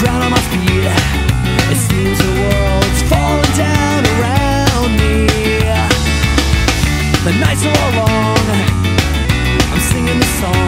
ground on my feet. It seems the world's falling down around me. The nights are long I'm singing this song.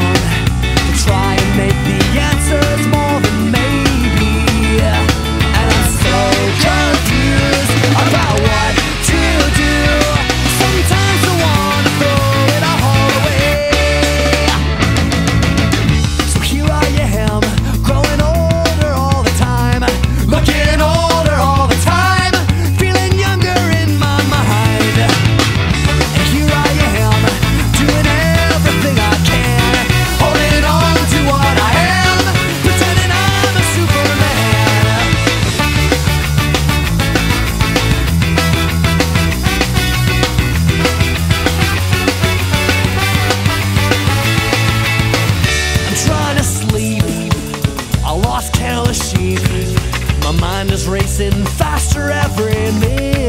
off Calasheen. My mind is racing faster every minute.